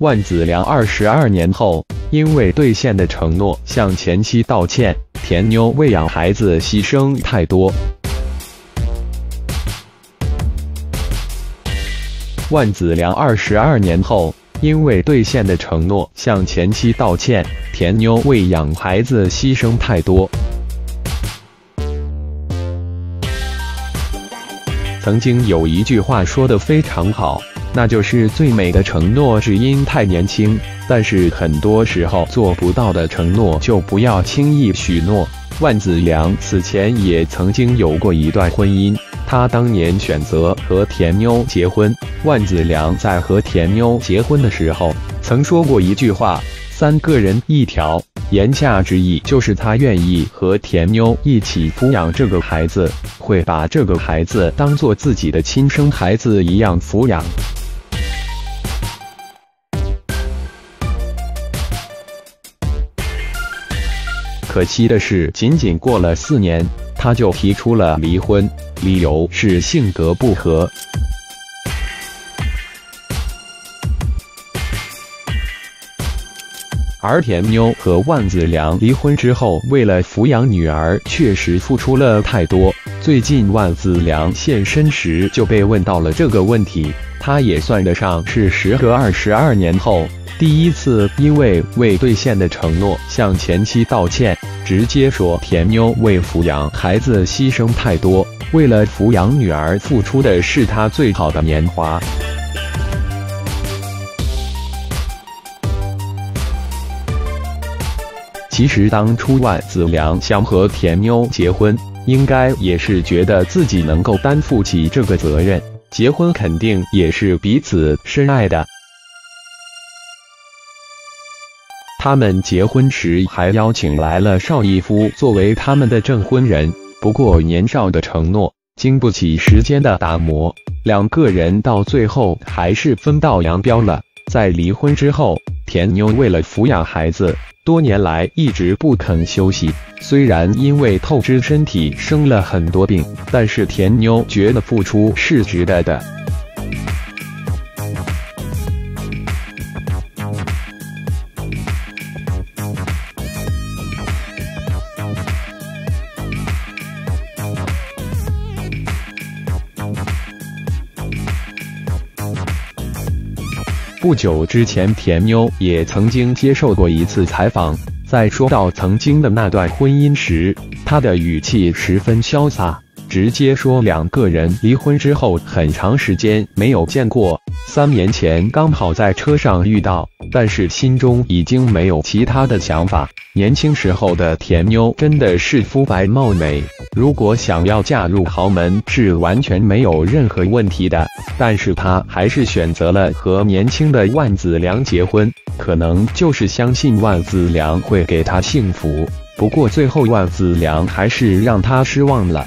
万梓良二十二年后，因为兑现的承诺向前妻道歉，田妞为养孩子牺牲太多。万梓良二十二年后，因为兑现的承诺向前妻道歉，田妞为养孩子牺牲太多。曾经有一句话说的非常好。那就是最美的承诺，只因太年轻。但是很多时候做不到的承诺，就不要轻易许诺。万梓良此前也曾经有过一段婚姻，他当年选择和田妞结婚。万梓良在和田妞结婚的时候，曾说过一句话：“三个人一条”，言下之意就是他愿意和田妞一起抚养这个孩子，会把这个孩子当做自己的亲生孩子一样抚养。可惜的是，仅仅过了四年，他就提出了离婚，理由是性格不合。而田妞和万梓良离婚之后，为了抚养女儿，确实付出了太多。最近万梓良现身时就被问到了这个问题，他也算得上是时隔二十二年后。第一次因为未兑现的承诺向前妻道歉，直接说田妞为抚养孩子牺牲太多，为了抚养女儿付出的是他最好的年华。其实当初万梓良想和田妞结婚，应该也是觉得自己能够担负起这个责任，结婚肯定也是彼此深爱的。他们结婚时还邀请来了邵逸夫作为他们的证婚人。不过年少的承诺经不起时间的打磨，两个人到最后还是分道扬镳了。在离婚之后，田妞为了抚养孩子，多年来一直不肯休息。虽然因为透支身体生了很多病，但是田妞觉得付出是值得的。不久之前，甜妞也曾经接受过一次采访，在说到曾经的那段婚姻时，她的语气十分潇洒，直接说两个人离婚之后很长时间没有见过，三年前刚好在车上遇到，但是心中已经没有其他的想法。年轻时候的甜妞真的是肤白貌美。如果想要嫁入豪门是完全没有任何问题的，但是她还是选择了和年轻的万梓良结婚，可能就是相信万梓良会给她幸福。不过最后万梓良还是让她失望了。